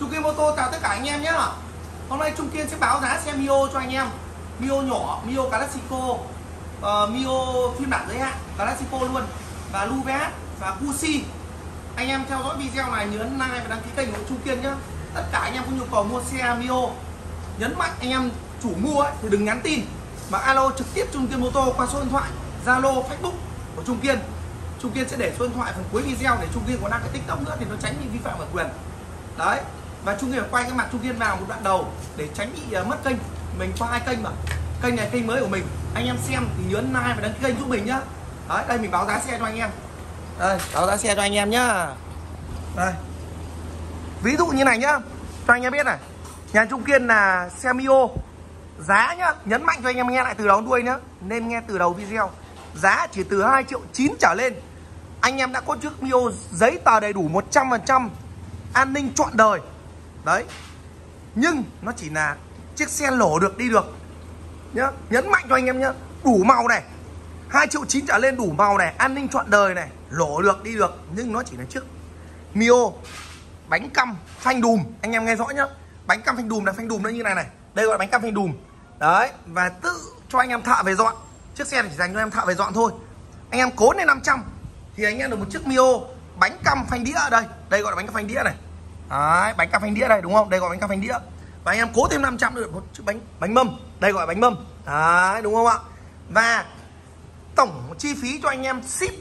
Trung Kiên Mô tô chào tất cả anh em nhé. Hôm nay Trung Kiên sẽ báo giá xe Mio cho anh em. Mio nhỏ, Mio Classico uh, Mio phiên bản giới hạn Classico luôn. Và Luvet và Gucci. Anh em theo dõi video này nhớ like và đăng ký kênh của Trung Kiên nhé. Tất cả anh em có nhu cầu mua xe Mio Nhấn mạnh anh em chủ mua ấy, thì đừng nhắn tin. Mà alo trực tiếp Trung Kiên Mô tô qua số điện thoại Zalo, Facebook của Trung Kiên. Trung Kiên sẽ để số điện thoại phần cuối video để Trung Kiên có đăng cái tiktok nữa thì nó tránh bị vi phạm bản quyền. Đấy và Trung Kiên quay cái mặt Trung Kiên vào một đoạn đầu để tránh bị uh, mất kênh. Mình qua hai kênh mà. Kênh này kênh mới của mình. Anh em xem thì nhớ like và đăng ký kênh giúp mình nhá. Đấy đây mình báo giá xe cho anh em. Đây báo giá xe cho anh em nhá. Đây. Ví dụ như này nhá. Cho anh em biết này. Nhà Trung Kiên là xe Mio giá nhá nhấn mạnh cho anh em nghe lại từ đầu đuôi nhá. Nên nghe từ đầu video. Giá chỉ từ 2 triệu 9 trở lên. Anh em đã có chiếc Mio giấy tờ đầy đủ 100% an ninh trọn đời đấy. Nhưng nó chỉ là chiếc xe lổ được đi được. Nhá, nhấn mạnh cho anh em nhá. Đủ màu này. 2 triệu 9 trở lên đủ màu này. An ninh trọn đời này. Lổ được, đi được. Nhưng nó chỉ là chiếc Mio bánh căm phanh đùm. Anh em nghe rõ nhá. Bánh căm phanh đùm là phanh đùm nó như này này. Đây gọi là bánh căm phanh đùm. Đấy, và tự cho anh em thợ về dọn. Chiếc xe này chỉ dành cho em thợ về dọn thôi. Anh em cố lên 500 thì anh em được một chiếc Mio bánh căm phanh đĩa ở đây. Đây gọi là bánh căm phanh đĩa này đấy, bánh cà phanh đĩa đây đúng không? Đây gọi bánh cà phanh đĩa và anh em cố thêm 500 được một chữ bánh bánh mâm. Đây gọi bánh mâm. Đấy đúng không ạ? Và tổng chi phí cho anh em ship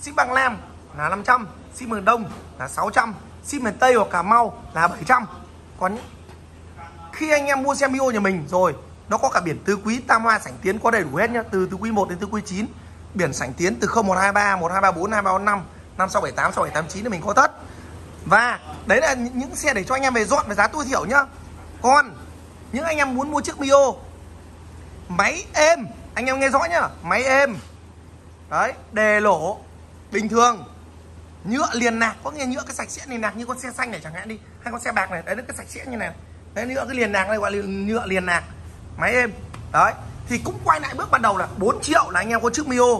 ship bằng nam là 500 ship miền Đông là 600 ship miền Tây hoặc Cà Mau là 700 còn khi anh em mua xe Mio nhà mình rồi nó có cả biển tứ quý tam hoa sảnh tiến có đầy đủ hết nhá. Từ tứ quý 1 đến tứ quý 9 biển sảnh tiến từ 0123 1234 2345 5678 6789 thì mình có tất và đấy là những xe để cho anh em về dọn với giá tối thiểu nhá. Còn những anh em muốn mua chiếc Mio, máy êm, anh em nghe rõ nhá, máy êm. Đấy, đề lỗ, bình thường. Nhựa liền nạc, có nghĩa nhựa cái sạch sẽ liền nạc như con xe xanh này chẳng hạn đi, hay con xe bạc này, đấy nó cái sạch sẽ như này đấy, nhựa cái liền nạc này gọi là nhựa liền nạc, máy êm. Đấy, thì cũng quay lại bước ban đầu là 4 triệu là anh em có chiếc Mio.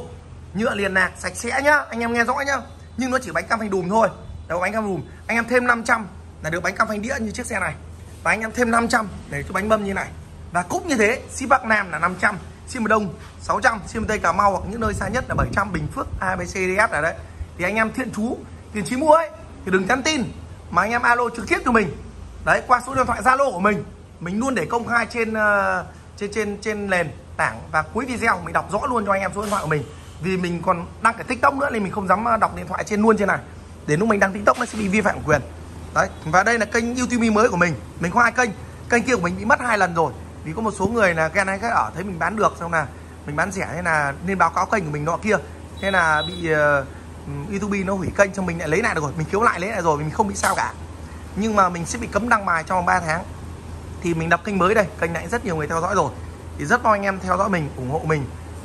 Nhựa liền nạc, sạch sẽ nhá, anh em nghe rõ nhá. Nhưng nó chỉ bánh cam phanh đùm thôi đâu bánh cam đùm anh em thêm 500 là được bánh cam phanh đĩa như chiếc xe này. Và anh em thêm 500 để cho bánh mâm như này. Và cũng như thế ship Bắc Nam là 500 ship miền Đông 600 ship miền Tây Cà Mau hoặc những nơi xa nhất là 700 Bình Phước abcdf là đấy. Thì anh em thiện chú tiền chí mua ấy thì đừng nhắn tin mà anh em alo trực tiếp cho mình. Đấy qua số điện thoại Zalo của mình. Mình luôn để công khai trên uh, trên trên trên nền tảng và cuối video mình đọc rõ luôn cho anh em số điện thoại của mình. Vì mình còn đăng cái tiktok nữa nên mình không dám ờ, đọc điện thoại trên luôn trên này để lúc mình đăng tiktok nó sẽ bị vi phạm quyền. Đấy và đây là kênh youtube mới của mình. Mình có hai kênh. Kênh kia của mình bị mất hai lần rồi. Vì có một số người là ghen hay cái ở thấy mình bán được xong là mình bán rẻ nên là nên báo cáo kênh của mình nọ kia. Thế là bị ờ, uh, youtube nó hủy kênh cho mình lại lấy lại được rồi. Mình khiếu lại lấy lại rồi mình không bị sao cả. Nhưng mà mình sẽ bị cấm đăng bài trong 3 tháng. Thì mình đọc kênh mới đây kênh này rất nhiều người theo dõi rồi. Thì rất mong anh em theo dõi mình ủng hộ mình.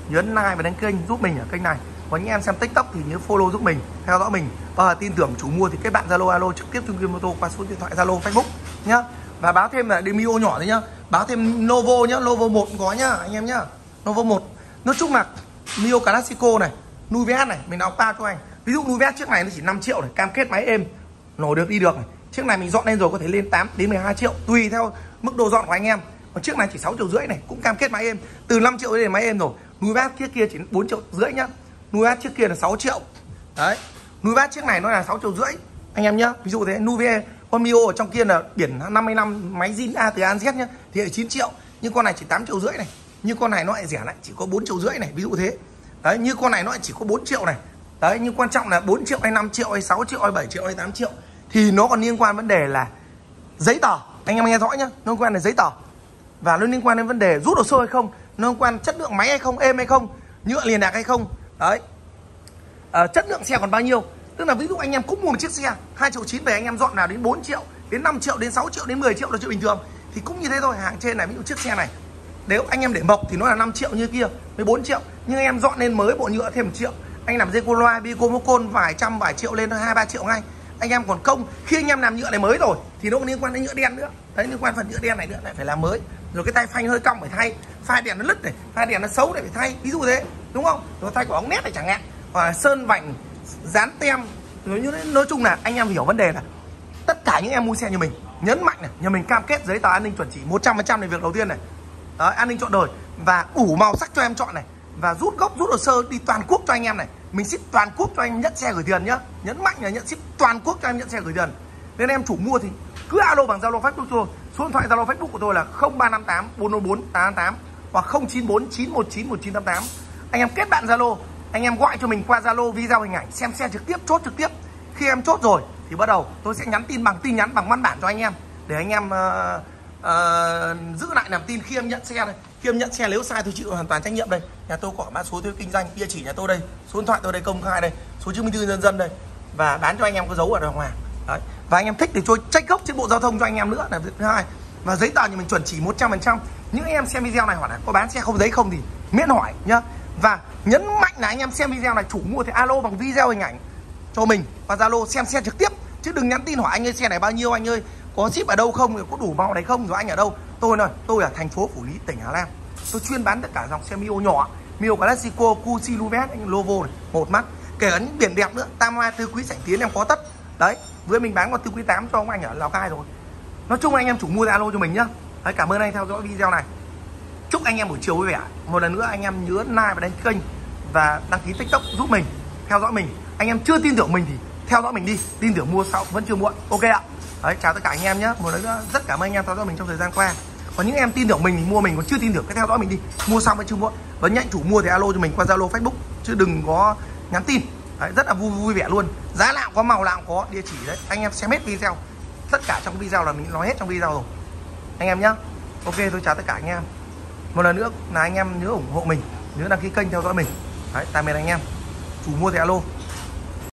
Nhấn like và đăng kênh giúp mình ở kênh này có những em xem tiktok thì nhớ follow giúp mình, theo dõi mình. Và tin tưởng chủ mua thì kết bạn zalo alo trực tiếp trung kiên mô tô qua số điện thoại zalo, facebook, nhá. Và báo thêm là demio nhỏ đấy nhá. Báo thêm novo nhá, novo một cũng có nhá, anh em nhá. Novo một. Nói chung là mio classico này nuviat này, mình đọc ba cho anh. Ví dụ nuviat chiếc này nó chỉ 5 triệu này cam kết máy êm nổ được đi được này. Chiếc này mình dọn lên rồi có thể lên 8 đến 12 triệu, tùy theo mức độ dọn của anh em. Còn chiếc này chỉ 6 triệu rưỡi này, cũng cam kết máy êm. Từ 5 triệu đến máy êm rồi. Núi bát chiếc kia chỉ 4 triệu rưỡi nhá núi bát chiếc kia là 6 triệu. Đấy núi bát chiếc này nó là 6 triệu rưỡi, anh em nhá. Ví dụ thế nuve con mio ở trong kia là biển 50 năm, máy zin a từ an z nhá, thì lại 9 triệu. Nhưng con này chỉ 8 triệu rưỡi này. Nhưng con này nó lại rẻ lại, chỉ có 4 triệu rưỡi này, ví dụ thế. Đấy, như con này nó lại chỉ có 4 triệu này. Đấy, nhưng quan trọng là 4 triệu hay 5 triệu hay 6 triệu hay 7 triệu hay 8 triệu. Thì nó còn liên quan vấn đề là giấy tờ. Anh em nghe rõ nhá, nó liên quan đến giấy tờ. Và nó liên quan đến vấn đề rút hồ sơ hay không, nó liên quan chất lượng máy hay không, êm hay không, nhựa liền đạc hay không đấy. À, chất lượng xe còn bao nhiêu? Tức là ví dụ anh em cũng mua một chiếc xe 2 triệu chín về anh em dọn nào đến 4 triệu đến 5 triệu đến 6 triệu đến 10 triệu là chuyện bình thường. Thì cũng như thế thôi hàng trên này ví dụ chiếc xe này. Nếu anh em để mộc thì nó là 5 triệu như kia 14 triệu. Nhưng anh em dọn lên mới bộ nhựa thêm một triệu. Anh làm dây cô loa bi cô côn vài trăm vài triệu lên hai ba triệu ngay. Anh em còn công khi anh em làm nhựa này mới rồi thì nó còn liên quan đến nhựa đen nữa. Đấy liên quan phần nhựa đen này nữa lại phải làm mới. Rồi cái tay phanh hơi cong phải thay pha đèn nó lứt này pha đèn nó xấu này phải thay ví dụ thế đúng không? Rồi thay của ống nét này chẳng hạn. Hoặc là sơn vành dán tem. Rồi như nói chung là anh em hiểu vấn đề là tất cả những em mua xe như mình nhấn mạnh này nhà mình cam kết giấy tờ an ninh chuẩn chỉ 100% này việc đầu tiên này. Đấy, an ninh chọn đời. Và đủ màu sắc cho em chọn này. Và rút gốc rút hồ sơ đi toàn quốc cho anh em này. Mình ship toàn quốc cho anh nhận xe gửi tiền nhá. Nhấn mạnh là nhận ship toàn quốc cho em nhận xe gửi tiền. Nên em chủ mua thì cứ alo bằng zalo facebook tôi. Số điện thoại zalo facebook của tôi là 0358 404 888 hoặc 094 919 1988 anh em kết bạn zalo anh em gọi cho mình qua zalo video hình ảnh xem xe trực tiếp chốt trực tiếp. Khi em chốt rồi thì bắt đầu tôi sẽ nhắn tin bằng tin nhắn bằng văn bản cho anh em. Để anh em uh, uh, giữ lại làm tin khi em nhận xe này khi em nhận xe nếu sai tôi chịu hoàn toàn trách nhiệm đây. Nhà tôi có mã số thuế kinh doanh địa chỉ nhà tôi đây số điện thoại tôi đây công khai đây số chứng minh thư nhân dân đây. Và bán cho anh em có dấu ở đàng hoàng. Đấy. Và anh em thích thì tôi trách gốc trên bộ giao thông cho anh em nữa là việc thứ hai. Và giấy tờ thì mình chuẩn chỉ 100% những anh em xem video này hỏi là có bán xe không giấy không thì miễn hỏi nhá và nhấn mạnh là anh em xem video này chủ mua thì alo bằng video hình ảnh cho mình và zalo xem xe trực tiếp. Chứ đừng nhắn tin hỏi anh ơi xe này bao nhiêu anh ơi có ship ở đâu không có đủ màu này không rồi anh ở đâu. Tôi này tôi ở thành phố phủ lý tỉnh hà nam. Tôi chuyên bán tất cả dòng xe mio nhỏ mio classico cusi luvet anh lovo này một mắt. Kể cả những biển đẹp nữa tam hoa tư quý sảnh tiến em có tất. Đấy với mình bán còn tư quý 8 cho ông anh ở lào cai rồi. Nói chung anh em chủ mua thì alo cho mình nhá. Đấy, cảm ơn anh theo dõi video này chúc anh em buổi chiều vui vẻ. Một lần nữa anh em nhớ like và đăng ký kênh và đăng ký tiktok giúp mình theo dõi mình. Anh em chưa tin tưởng mình thì theo dõi mình đi tin tưởng mua sau vẫn chưa muộn. Ok ạ. Đấy chào tất cả anh em nhé. Một lần nữa rất cảm ơn anh em theo dõi mình trong thời gian qua. Còn những em tin tưởng mình thì mua mình còn chưa tin tưởng cái theo dõi mình đi mua xong vẫn chưa muộn. Và nhận chủ mua thì alo cho mình qua zalo facebook chứ đừng có nhắn tin. Đấy, rất là vui vui vẻ luôn. Giá nào có màu nào có địa chỉ đấy. Anh em xem hết video. Tất cả trong video là mình nói hết trong video rồi. Anh em nhé ok tôi chào tất cả anh em một lần nữa, là anh em nhớ ủng hộ mình, nhớ đăng ký kênh theo dõi mình. Đấy, tạm biệt anh em. Chủ mua thì alo.